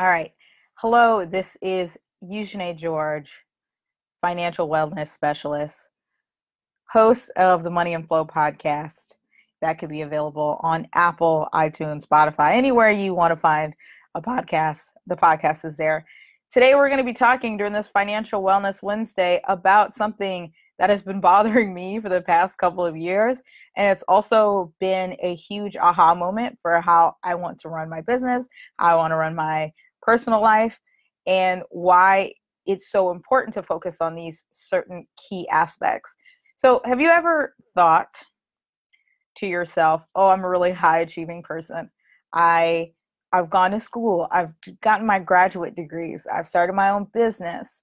All right. Hello, this is Eugenie George, financial wellness specialist, host of the Money and Flow podcast. That could be available on Apple, iTunes, Spotify, anywhere you want to find a podcast. The podcast is there. Today, we're going to be talking during this Financial Wellness Wednesday about something that has been bothering me for the past couple of years. And it's also been a huge aha moment for how I want to run my business, I want to run my personal life and why it's so important to focus on these certain key aspects. So, have you ever thought to yourself, "Oh, I'm a really high achieving person. I I've gone to school, I've gotten my graduate degrees, I've started my own business."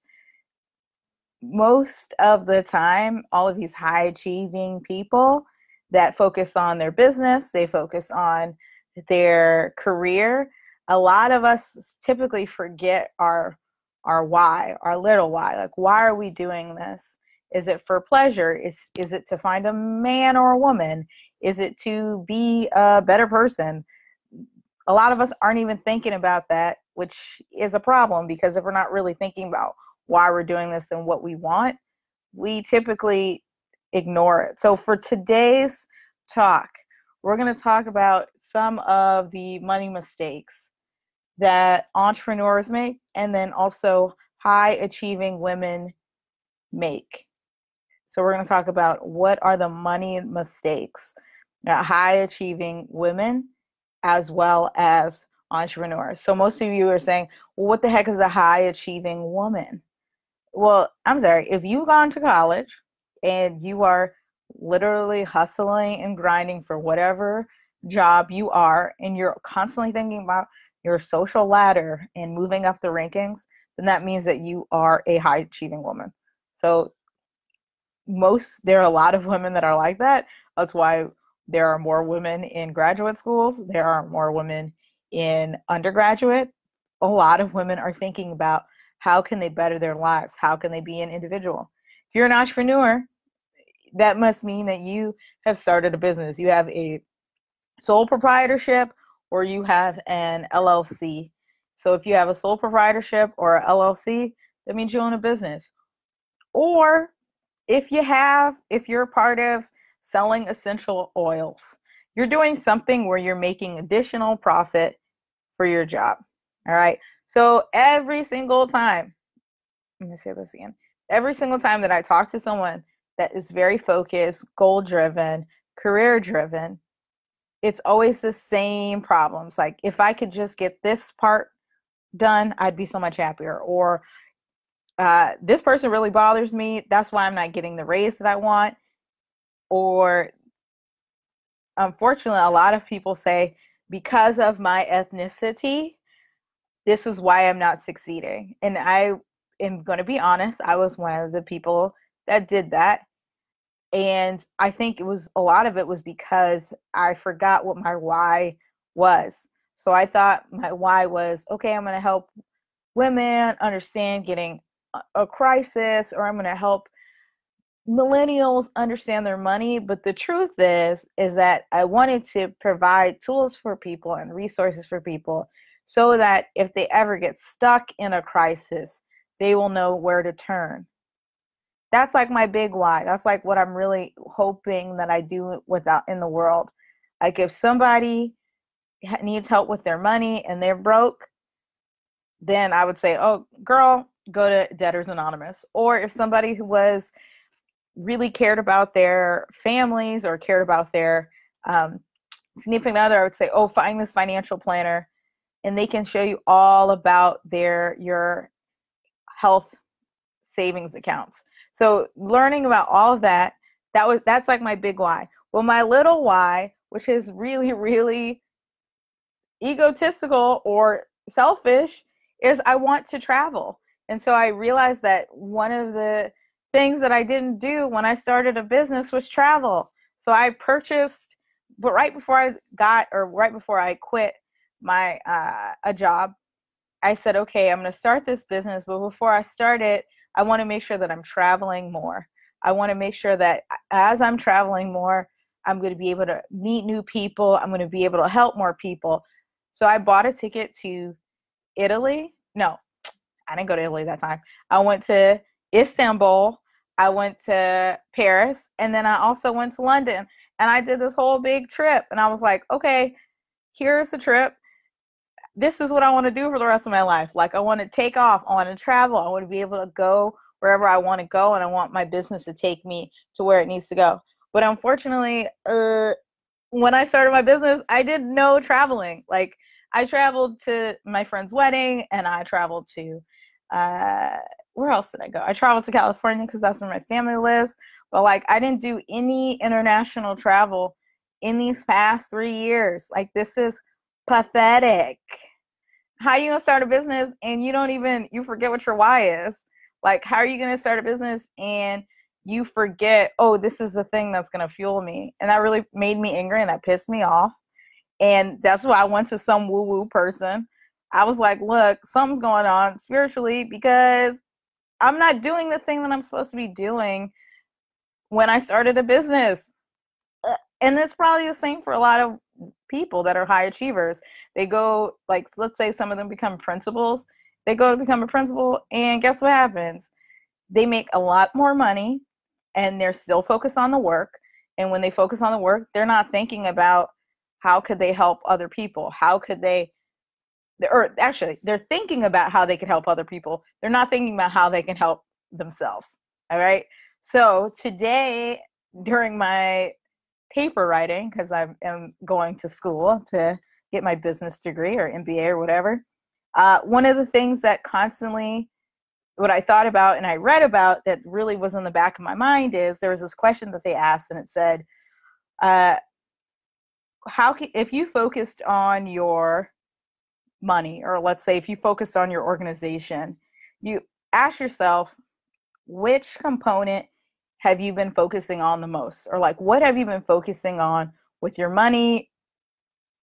Most of the time, all of these high achieving people that focus on their business, they focus on their career, a lot of us typically forget our our why, our little why. Like why are we doing this? Is it for pleasure? Is is it to find a man or a woman? Is it to be a better person? A lot of us aren't even thinking about that, which is a problem because if we're not really thinking about why we're doing this and what we want, we typically ignore it. So for today's talk, we're going to talk about some of the money mistakes that entrepreneurs make and then also high achieving women make. So we're going to talk about what are the money mistakes that high achieving women as well as entrepreneurs. So most of you are saying, well, what the heck is a high achieving woman? Well, I'm sorry, if you've gone to college and you are literally hustling and grinding for whatever job you are and you're constantly thinking about your social ladder and moving up the rankings, then that means that you are a high achieving woman. So most there are a lot of women that are like that. That's why there are more women in graduate schools, there are more women in undergraduate. A lot of women are thinking about how can they better their lives? How can they be an individual? If you're an entrepreneur, that must mean that you have started a business. You have a sole proprietorship or you have an LLC. So if you have a sole proprietorship or a LLC, that means you own a business. Or if you have, if you're part of selling essential oils, you're doing something where you're making additional profit for your job. All right. So every single time, let me say this again. Every single time that I talk to someone that is very focused, goal driven, career driven, it's always the same problems. Like if I could just get this part done, I'd be so much happier. Or uh, this person really bothers me. That's why I'm not getting the raise that I want. Or unfortunately, a lot of people say, because of my ethnicity, this is why I'm not succeeding. And I am going to be honest, I was one of the people that did that and i think it was a lot of it was because i forgot what my why was. So i thought my why was okay i'm going to help women understand getting a crisis or i'm going to help millennials understand their money. But the truth is is that i wanted to provide tools for people and resources for people so that if they ever get stuck in a crisis they will know where to turn that's like my big why. That's like what I'm really hoping that I do without in the world. Like if somebody needs help with their money and they're broke, then I would say, "Oh, girl, go to Debtors Anonymous." Or if somebody who was really cared about their families or cared about their um, significant other, I would say, "Oh, find this financial planner, and they can show you all about their your health savings accounts." So learning about all of that, that was that's like my big why. Well, my little why, which is really, really egotistical or selfish, is I want to travel. And so I realized that one of the things that I didn't do when I started a business was travel. So I purchased, but right before I got, or right before I quit my uh, a job, I said, okay, I'm going to start this business. But before I start it, I want to make sure that I'm traveling more. I want to make sure that as I'm traveling more, I'm going to be able to meet new people. I'm going to be able to help more people. So I bought a ticket to Italy. No, I didn't go to Italy that time. I went to Istanbul. I went to Paris, and then I also went to London. And I did this whole big trip, and I was like, okay, here's the trip. This is what I want to do for the rest of my life. Like, I want to take off. I want to travel. I want to be able to go wherever I want to go, and I want my business to take me to where it needs to go. But unfortunately, uh, when I started my business, I did no traveling. Like, I traveled to my friend's wedding, and I traveled to uh, where else did I go? I traveled to California because that's where my family lives. But like, I didn't do any international travel in these past three years. Like, this is pathetic. How you gonna start a business and you don't even you forget what your why is? Like, how are you gonna start a business and you forget, oh, this is the thing that's gonna fuel me? And that really made me angry and that pissed me off. And that's why I went to some woo woo person. I was like, look, something's going on spiritually because I'm not doing the thing that I'm supposed to be doing when I started a business. Uh, and it's probably the same for a lot of people that are high achievers. They go, like, let's say some of them become principals. They go to become a principal, and guess what happens? They make a lot more money and they're still focused on the work. And when they focus on the work, they're not thinking about how could they help other people? How could they or actually they're thinking about how they can help other people they're not thinking about how they can help themselves all right so today during my paper writing because i am going to school to get my business degree or mba or whatever uh, one of the things that constantly what i thought about and i read about that really was in the back of my mind is there was this question that they asked and it said uh, how can, if you focused on your money or let's say if you focused on your organization you ask yourself which component have you been focusing on the most? Or like what have you been focusing on with your money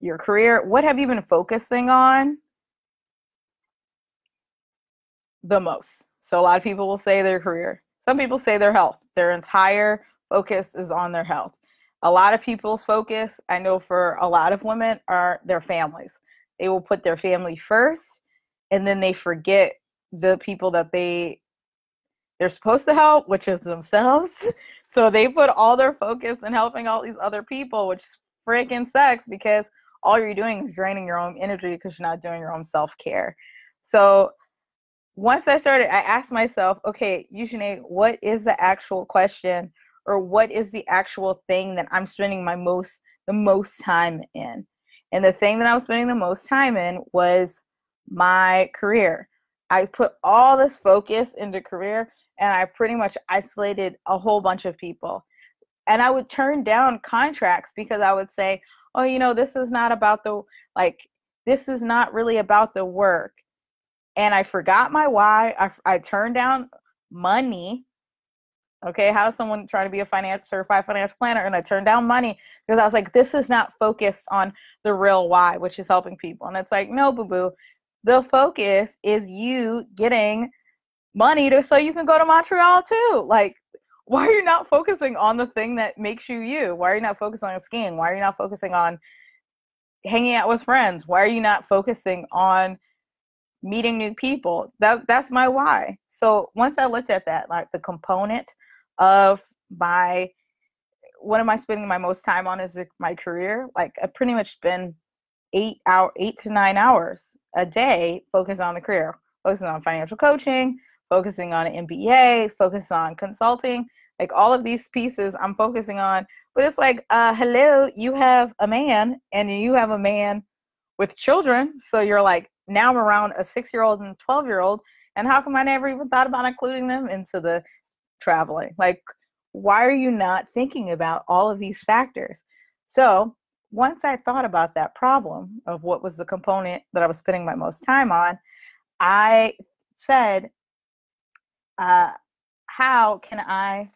your career? What have you been focusing on the most? So a lot of people will say their career. Some people say their health. Their entire focus is on their health. A lot of people's focus i know for a lot of women are their families. They will put their family first and then they forget the people that they they're supposed to help which is themselves. So they put all their focus in helping all these other people which freaking sucks because all you're doing is draining your own energy because you're not doing your own self-care. So once i started i asked myself okay Eugenie, what is the actual question or what is the actual thing that i'm spending my most the most time in? And the thing that I was spending the most time in was my career. I put all this focus into career and I pretty much isolated a whole bunch of people. And I would turn down contracts because I would say, oh, you know, this is not about the, like, this is not really about the work. And I forgot my why. I, I turned down money Okay, how is someone trying to be a financial certified financial planner and I turned down money because I was like, this is not focused on the real why, which is helping people. And it's like, no, boo boo. The focus is you getting money to so you can go to Montreal too. Like, why are you not focusing on the thing that makes you you? Why are you not focusing on skiing? Why are you not focusing on hanging out with friends? Why are you not focusing on meeting new people? That that's my why. So once I looked at that, like the component of my what am I spending my most time on is my career. Like I pretty much spend eight hour eight to nine hours a day focused on the career, focusing on financial coaching, focusing on an MBA, focus on consulting, like all of these pieces I'm focusing on. But it's like, uh, hello, you have a man and you have a man with children. So you're like, now I'm around a six year old and 12 year old. And how come I never even thought about including them into the traveling? Like, why are you not thinking about all of these factors? So, once I thought about that problem of what was the component that I was spending my most time on, I said, uh, how can I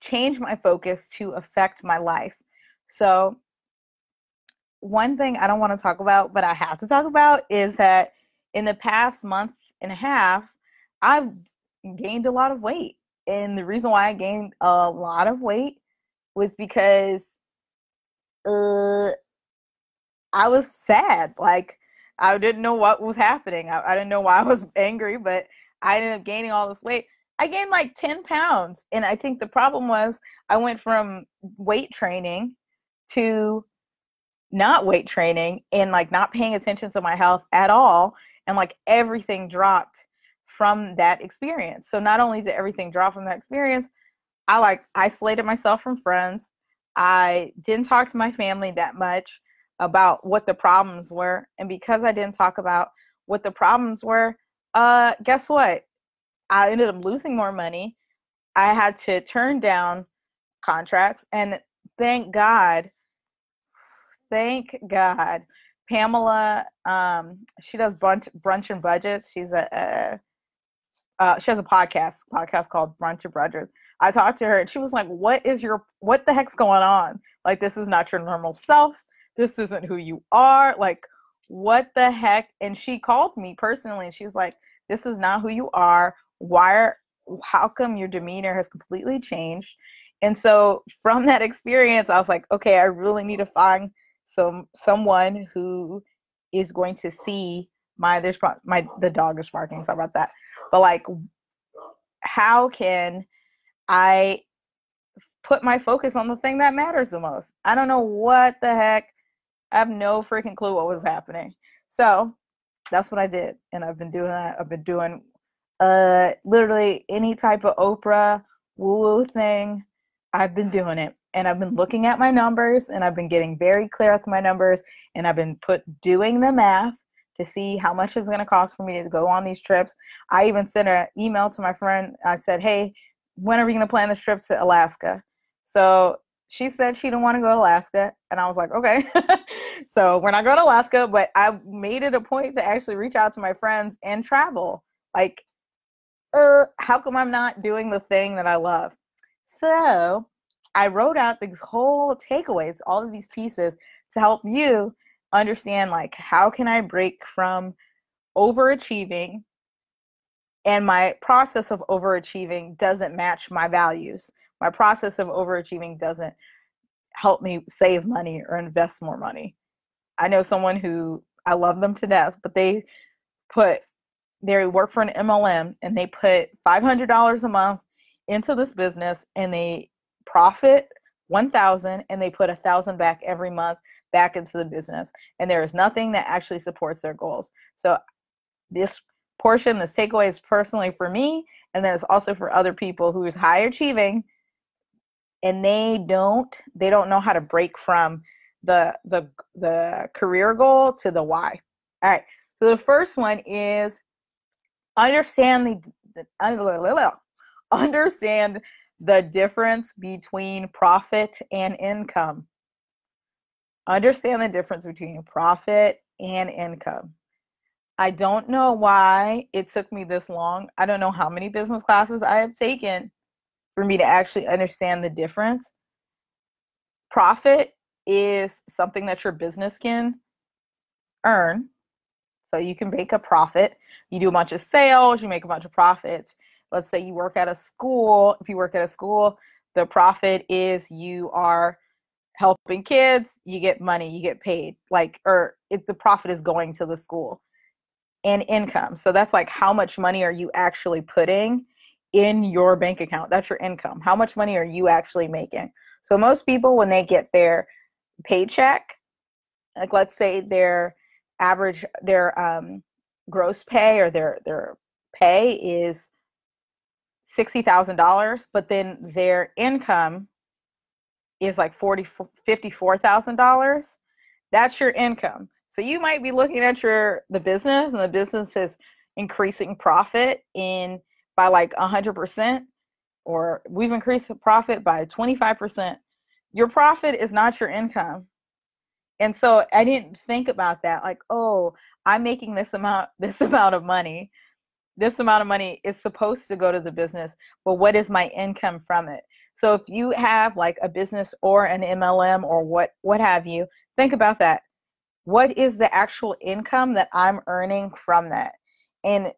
change my focus to affect my life? So, one thing I don't want to talk about, but I have to talk about is that in the past month and a half, I've gained a lot of weight. And the reason why I gained a lot of weight was because uh, I was sad. Like I didn't know what was happening. I, I didn't know why I was angry, but I ended up gaining all this weight. I gained like 10 pounds. And I think the problem was I went from weight training to not weight training and like not paying attention to my health at all. And like everything dropped from that experience. So not only did everything drop from that experience, I like isolated myself from friends. I didn't talk to my family that much about what the problems were. And because I didn't talk about what the problems were, uh, guess what? I ended up losing more money. I had to turn down contracts. And thank God, thank God, Pamela, um, she does brunch, brunch and budgets. She's a, a uh, she has a podcast, podcast called Brunch and Budgets. I talked to her and she was like, "What is your what the heck's going on? Like this is not your normal self. This isn't who you are. Like what the heck?" And she called me personally and she's like, "This is not who you are. Why are how come your demeanor has completely changed?" And so from that experience, I was like, "Okay, I really need to find some someone who is going to see my there's my the dog is barking. Sorry about that. But like, how can I put my focus on the thing that matters the most. I don't know what the heck. I have no freaking clue what was happening. So that's what I did. And I've been doing that. I've been doing uh literally any type of Oprah woo-woo thing. I've been doing it. And I've been looking at my numbers and I've been getting very clear with my numbers and I've been put doing the math to see how much it's going to cost for me to go on these trips. I even sent an email to my friend. I said, "Hey, when are we going to plan this trip to Alaska? So she said she didn't want to go to Alaska. And I was like, okay. so we're not going to Alaska, but I made it a point to actually reach out to my friends and travel. Like, uh, how come I'm not doing the thing that I love? So I wrote out these whole takeaways, all of these pieces to help you understand like how can I break from overachieving and my process of overachieving doesn't match my values my process of overachieving doesn't help me save money or invest more money. I know someone who i love them to death but they put they work for an mlm and they put $500 a month into this business and they profit 1000 and they put a thousand back every month back into the business. And there is nothing that actually supports their goals. So this portion, this takeaway is personally for me, and then it's also for other people who is high achieving and they don't they don't know how to break from the the the career goal to the why. All right. So the first one is understand the, understand the difference between profit and income. Understand the difference between profit and income. I don't know why it took me this long. I don't know how many business classes I have taken for me to actually understand the difference. Profit is something that your business can earn. So you can make a profit. You do a bunch of sales, you make a bunch of profits. Let's say you work at a school. If you work at a school, the profit is you are helping kids, you get money, you get paid. Like, or if the profit is going to the school and income. So that's like how much money are you actually putting in your bank account? That's your income. How much money are you actually making? So most people when they get their paycheck, like let's say their average their um gross pay or their their pay is $60,000, but then their income is like 40 $54,000. That's your income. So you might be looking at your the business and the business is increasing profit in by like 100% or we've increased the profit by 25%. Your profit is not your income. And so I didn't think about that like, oh, I'm making this amount this amount of money. This amount of money is supposed to go to the business, but what is my income from it? So if you have like a business or an MLM or what what have you, think about that what is the actual income that I'm earning from that? And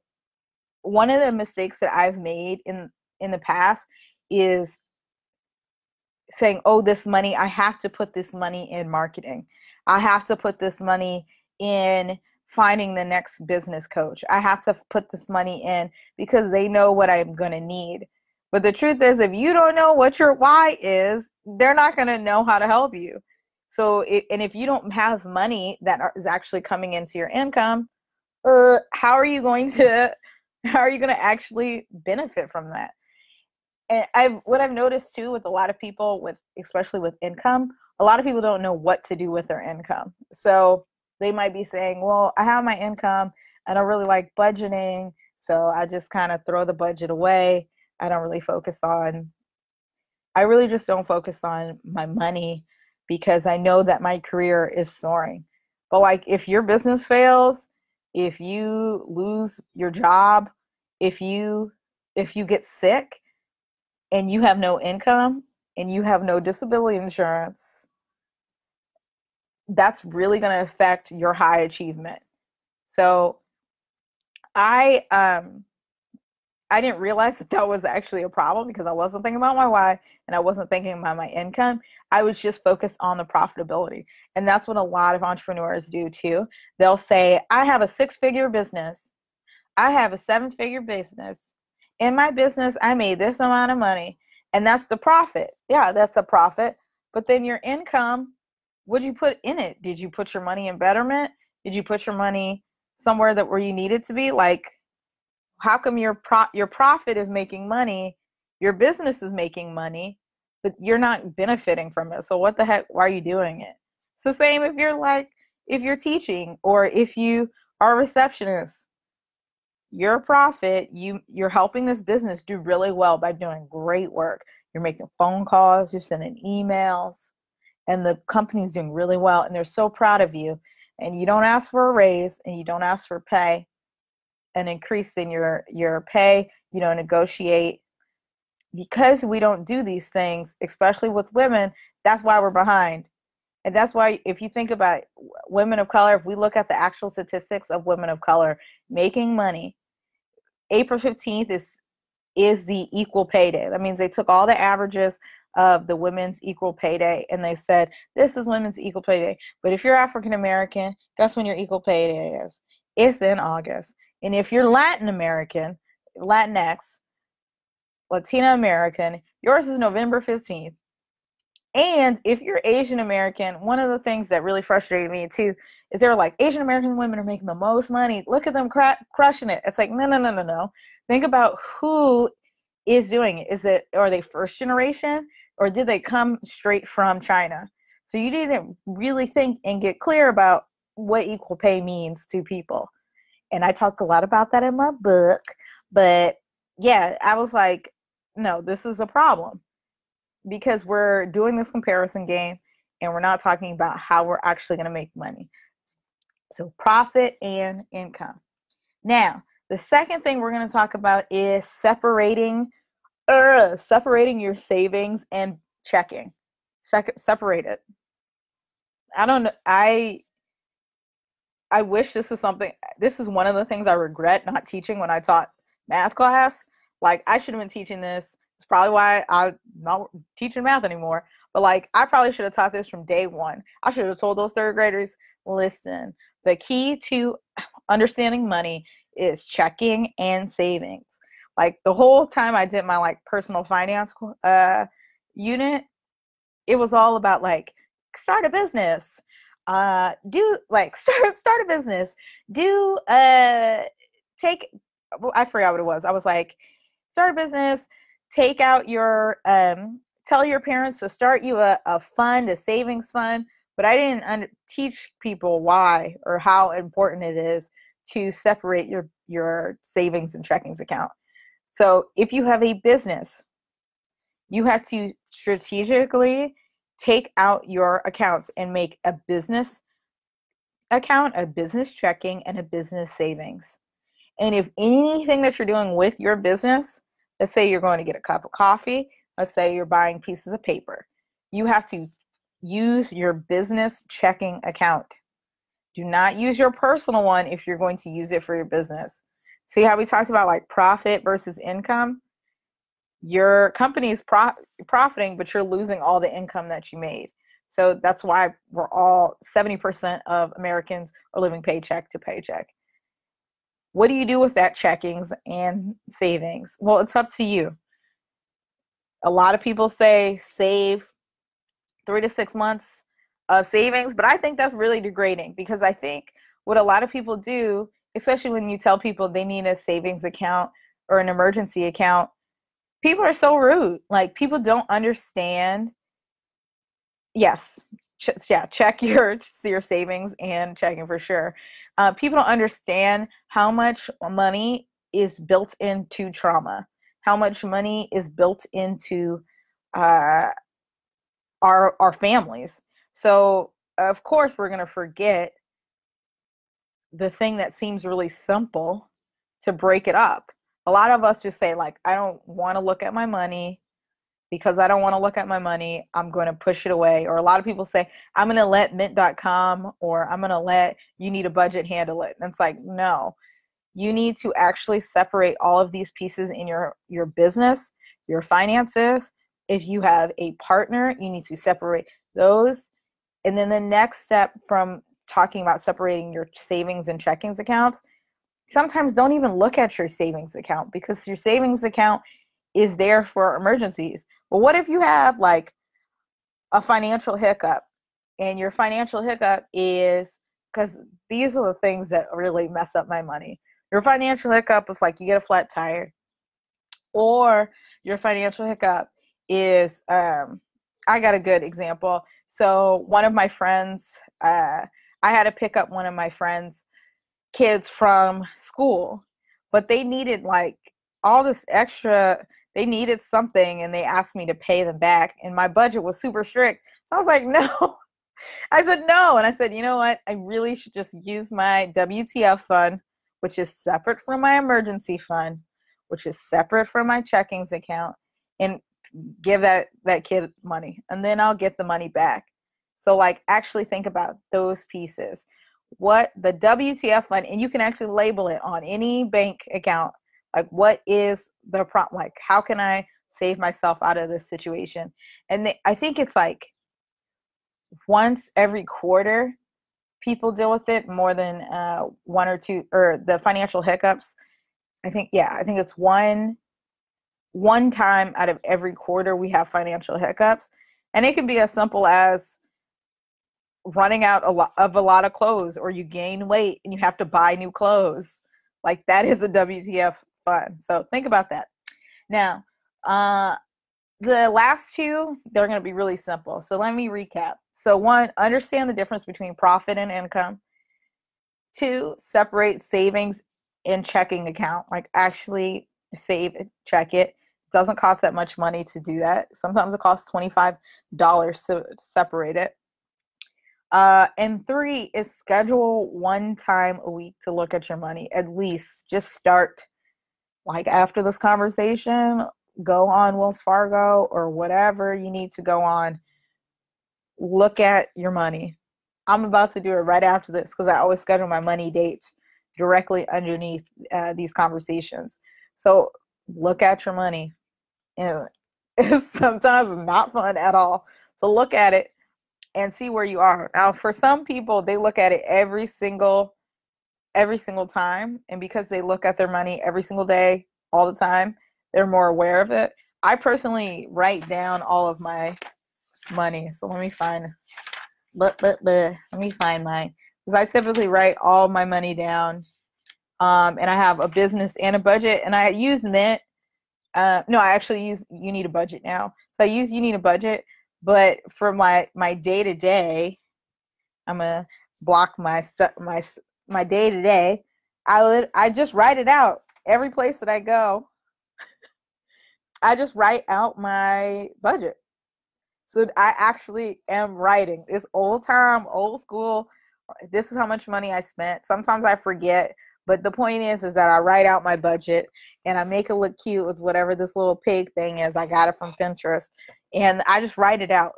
one of the mistakes that I've made in in the past is saying, "Oh, this money, I have to put this money in marketing. I have to put this money in finding the next business coach. I have to put this money in because they know what I'm going to need. But the truth is, if you don't know what your why is, they're not going to know how to help you. So, it, and if you don't have money that is actually coming into your income, uh, how are you going to, how are you going to actually benefit from that? And I've, what I've noticed too with a lot of people with, especially with income, a lot of people don't know what to do with their income. So they might be saying, well, I have my income. I don't really like budgeting. So I just kind of throw the budget away. I don't really focus on, I really just don't focus on my money because I know that my career is soaring. But like if your business fails, if you lose your job, if you if you get sick and you have no income and you have no disability insurance, that's really going to affect your high achievement. So I um I didn't realize that that was actually a problem because I wasn't thinking about my why and I wasn't thinking about my income. I was just focused on the profitability. And that's what a lot of entrepreneurs do too. They'll say, I have a six figure business, I have a seven figure business. In my business, I made this amount of money, and that's the profit. Yeah, that's a profit. But then your income, what did you put in it? Did you put your money in betterment? Did you put your money somewhere that where you needed to be? Like how come your pro- your profit is making money, your business is making money, but you're not benefiting from it. So what the heck why are you doing it? So same if you're like if you're teaching or if you are a receptionist, your profit, you you're helping this business do really well by doing great work. You're making phone calls, you're sending emails, and the company's doing really well and they're so proud of you. And you don't ask for a raise and you don't ask for pay an increase in your your pay you know negotiate. Because we don't do these things especially with women that's why we're behind. And that's why if you think about women of color if we look at the actual statistics of women of color making money april 15th is is the equal pay day that means they took all the averages of the women's equal pay day and they said this is women's equal pay day but if you're african american guess when your equal pay day is? It's in august and if you're Latin American, Latinx, Latina American, yours is November 15th. And if you're Asian American, one of the things that really frustrated me too is they're like, Asian American women are making the most money. Look at them cr- crushing it. It's like, no, no, no, no, no. Think about who is doing it. Is it, are they first generation or did they come straight from China? So you to really think and get clear about what equal pay means to people and I talk a lot about that in my book. But yeah, I was like, no, this is a problem because we're doing this comparison game and we're not talking about how we're actually going to make money. So, profit and income. Now, the second thing we're going to talk about is separating uh, separating your savings and checking. Sec- separate it. I don't know. I I wish this is something this is one of the things I regret not teaching when I taught math class. Like I should have been teaching this. It's probably why I'm not teaching math anymore. But like I probably should have taught this from day one. I should have told those third graders, listen, the key to understanding money is checking and savings. Like the whole time I did my like personal finance uh unit, it was all about like start a business, uh do like start start a business. Do uh take i forgot what it was. I was like start a business take out your um tell your parents to start you a, a fund a savings fund. But i didn't un- teach people why or how important it is to separate your your savings and checkings account. So if you have a business you have to strategically take out your accounts and make a business account, a business checking, and a business savings. And if anything that you're doing with your business, let's say you're going to get a cup of coffee, let's say you're buying pieces of paper, you have to use your business checking account. Do not use your personal one if you're going to use it for your business. See how we talked about like profit versus income? Your company is pro- profiting, but you're losing all the income that you made. So that's why we're all 70% of Americans are living paycheck to paycheck. What do you do with that checkings and savings? Well, it's up to you. A lot of people say save three to six months of savings, but I think that's really degrading because I think what a lot of people do, especially when you tell people they need a savings account or an emergency account, people are so rude. Like people don't understand. Yes, ch- yeah, check your your savings and checking for sure. Uh, people don't understand how much money is built into trauma, how much money is built into uh, our our families. So of course we're gonna forget the thing that seems really simple to break it up. A lot of us just say like I don't want to look at my money because I don't want to look at my money, I'm going to push it away. Or a lot of people say, I'm going to let mint.com or I'm going to let you need a budget handle it. And it's like, no. You need to actually separate all of these pieces in your your business, your finances. If you have a partner, you need to separate those. And then the next step from talking about separating your savings and checkings accounts, sometimes don't even look at your savings account because your savings account is there for emergencies. But what if you have like a financial hiccup and your financial hiccup is because these are the things that really mess up my money. Your financial hiccup is like you get a flat tire, or your financial hiccup is um, I got a good example. So one of my friends, uh, I had to pick up one of my friends' kids from school, but they needed like all this extra they needed something and they asked me to pay them back and my budget was super strict. I was like no. I said no. And i said you know what? I really should just use my wtf fund which is separate from my emergency fund which is separate from my checkings account and give that that kid money and then i'll get the money back. So like actually think about those pieces what the wtf fund and you can actually label it on any bank account like what is the problem like how can i save myself out of this situation? And they, i think it's like once every quarter people deal with it more than uh, one or two or the financial hiccups. I think yeah i think it's one one time out of every quarter we have financial hiccups. And it can be as simple as running out a lot of a lot of clothes or you gain weight and you have to buy new clothes like that is a wtf fun. So think about that. Now, uh, the last two, they're going to be really simple. So let me recap. So, one, understand the difference between profit and income. Two, separate savings and checking account. Like actually save it, check it. It doesn't cost that much money to do that. Sometimes it costs $25 to separate it. Uh, and three is schedule one time a week to look at your money. At least just start like after this conversation, go on Wells Fargo or whatever you need to go on. Look at your money. I'm about to do it right after this because I always schedule my money dates directly underneath uh, these conversations. So look at your money. And it's sometimes not fun at all. So look at it and see where you are. Now, for some people, they look at it every single every single time. And because they look at their money every single day, all the time, they're more aware of it. I personally write down all of my money. So let me find, but, but, but, let me find mine. Because I typically write all my money down. Um, and I have a business and a budget. And I use Mint. Uh, no, I actually use You Need a Budget now. So I use You Need a Budget. But for my my day to day, I'm gonna block my stuff my my day to day, I would I just write it out every place that I go. I just write out my budget. So I actually am writing. It's old time, old school. This is how much money I spent. Sometimes I forget, but the point is is that I write out my budget and I make it look cute with whatever this little pig thing is. I got it from Pinterest and I just write it out.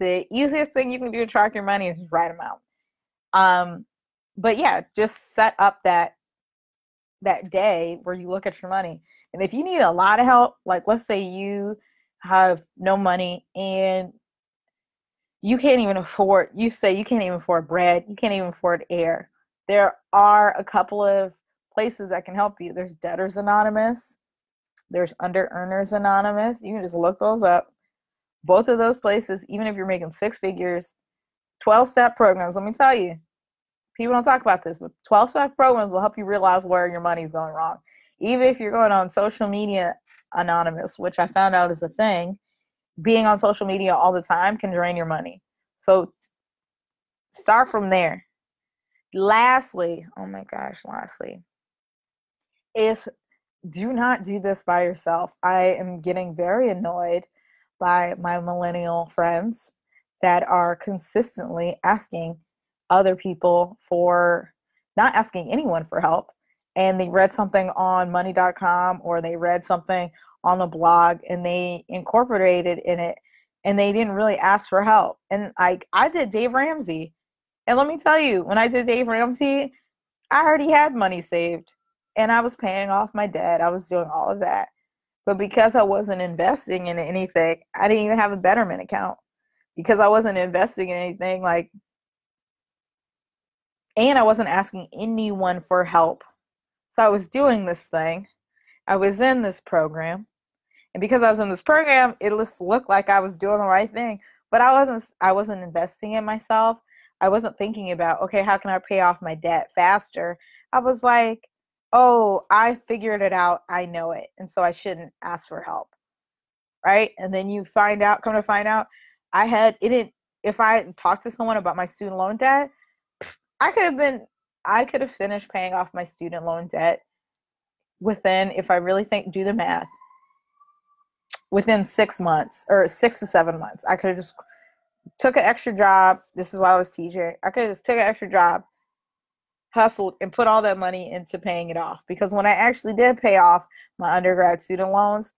The easiest thing you can do to track your money is just write them out. Um, but yeah, just set up that that day where you look at your money. And if you need a lot of help, like let's say you have no money and you can't even afford, you say you can't even afford bread, you can't even afford air. There are a couple of places that can help you. There's Debtors Anonymous, there's Under Earners Anonymous. You can just look those up. Both of those places, even if you're making six figures, 12 step programs, let me tell you, people don't talk about this, but 12 step programs will help you realize where your money's going wrong. Even if you're going on social media anonymous, which I found out is a thing, being on social media all the time can drain your money. So start from there. Lastly, oh my gosh, lastly, is do not do this by yourself. I am getting very annoyed by my millennial friends that are consistently asking other people for not asking anyone for help and they read something on money.com or they read something on a blog and they incorporated in it and they didn't really ask for help. And i i did dave ramsey. And let me tell you when i did dave ramsey i already had money saved and i was paying off my debt. I was doing all of that but because i wasn't investing in anything i didn't even have a betterment account because i wasn't investing in anything like and I wasn't asking anyone for help. So I was doing this thing. I was in this program. And because I was in this program, it just looked like I was doing the right thing. But I wasn't I wasn't investing in myself. I wasn't thinking about, okay, how can I pay off my debt faster? I was like, oh, I figured it out. I know it. And so I shouldn't ask for help. Right? And then you find out, come to find out, I had it didn't if I talked to someone about my student loan debt, I could have been I could have finished paying off my student loan debt within if I really think do the math within 6 months or 6 to 7 months. I could have just took an extra job. This is why I was TJ. I could have just took an extra job, hustled and put all that money into paying it off because when I actually did pay off my undergrad student loans,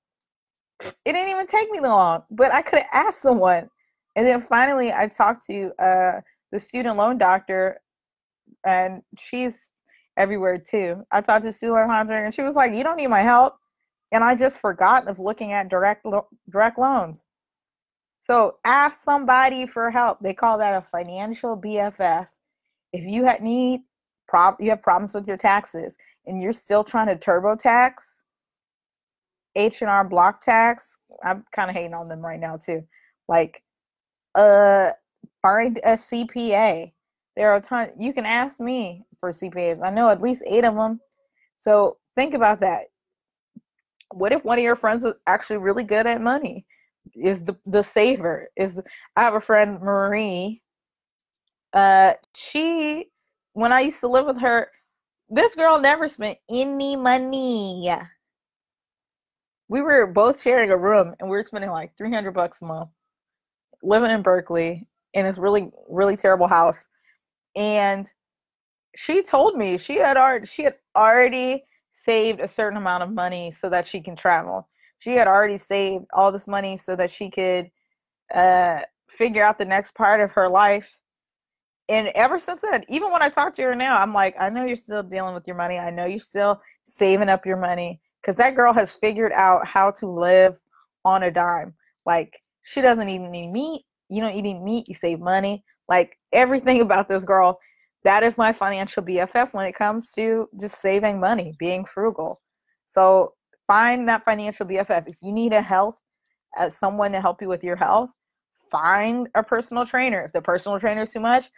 it didn't even take me long, but I could have asked someone. And then finally I talked to uh, the student loan doctor and she's everywhere too. I talked to Sue Hunter, and she was like, "You don't need my help," and I just forgot of looking at direct lo- direct loans. So ask somebody for help. They call that a financial BFF. If you need prob you have problems with your taxes and you're still trying to TurboTax, H and R Block Tax. I'm kind of hating on them right now too. Like, uh, find a CPA there are tons. You can ask me for CPAs. I know at least eight of them. So think about that. What if one of your friends is actually really good at money? Is the the saver? Is I have a friend Marie. Uh, she when I used to live with her, this girl never spent any money. We were both sharing a room, and we were spending like three hundred bucks a month, living in Berkeley in this really really terrible house and she told me she had already she had already saved a certain amount of money so that she can travel. She had already saved all this money so that she could uh, figure out the next part of her life. And ever since then, even when I talk to her now, I'm like, I know you're still dealing with your money. I know you're still saving up your money because that girl has figured out how to live on a dime. Like she doesn't even need meat. You don't eat any meat. You save money. Like everything about this girl, that is my financial BFF when it comes to just saving money, being frugal. So find that financial BFF. If you need a health, uh, someone to help you with your health, find a personal trainer. If the personal trainer is too much,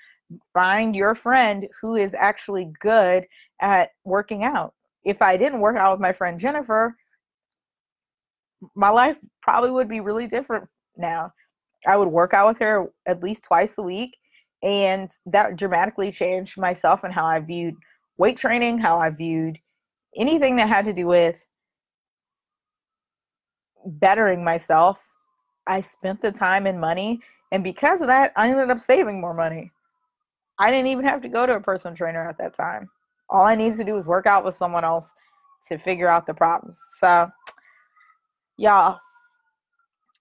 find your friend who is actually good at working out. If I didn't work out with my friend Jennifer, my life probably would be really different now. I would work out with her at least twice a week. And that dramatically changed myself and how I viewed weight training, how I viewed anything that had to do with bettering myself. I spent the time and money. And because of that, I ended up saving more money. I didn't even have to go to a personal trainer at that time. All I needed to do was work out with someone else to figure out the problems. So, y'all,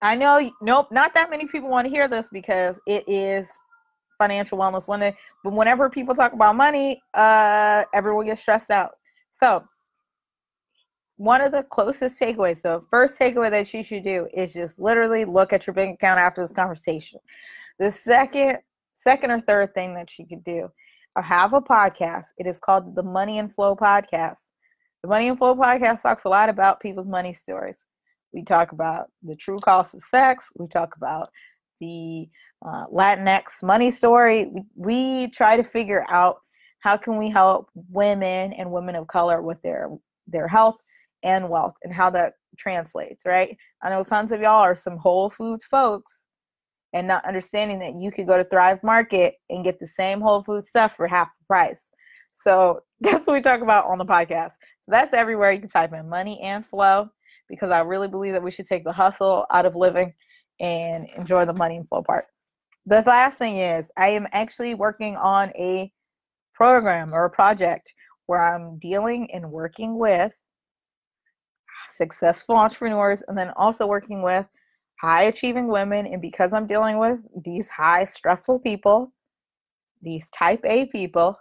I know, nope, not that many people want to hear this because it is financial wellness When they, but whenever people talk about money, uh, everyone gets stressed out. So, one of the closest takeaways, the first takeaway that you should do is just literally look at your bank account after this conversation. The second, second or third thing that you could do, I have a podcast. It is called the Money and Flow Podcast. The Money and Flow Podcast talks a lot about people's money stories. We talk about the true cost of sex. We talk about the uh, Latinx money story. We, we try to figure out how can we help women and women of color with their their health and wealth and how that translates, right? I know tons of y'all are some Whole Foods folks and not understanding that you could go to Thrive Market and get the same Whole Food stuff for half the price. So that's what we talk about on the podcast. That's everywhere. You can type in money and flow because I really believe that we should take the hustle out of living and enjoy the money and flow part. The last thing is I am actually working on a program or a project where I'm dealing and working with successful entrepreneurs and then also working with high achieving women. And because I'm dealing with these high stressful people, these type A people,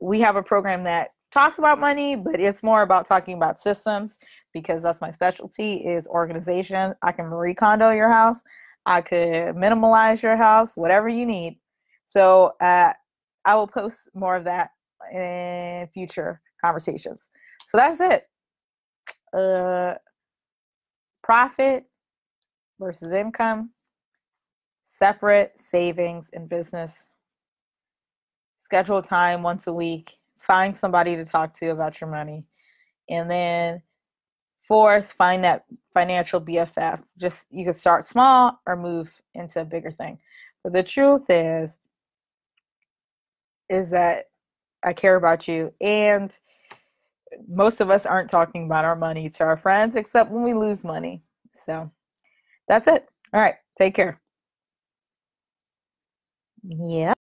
we have a program that talks about money, but it's more about talking about systems because that's my specialty is organization. I can recondo your house. I could minimalize your house, whatever you need. So uh, I will post more of that in future conversations. So that's it. Uh, profit versus income, separate savings and business. Schedule time once a week. Find somebody to talk to about your money. And then fourth, find that financial BFF. Just you could start small or move into a bigger thing. But the truth is, is that I care about you. And most of us aren't talking about our money to our friends except when we lose money. So that's it. All right. Take care. Yeah.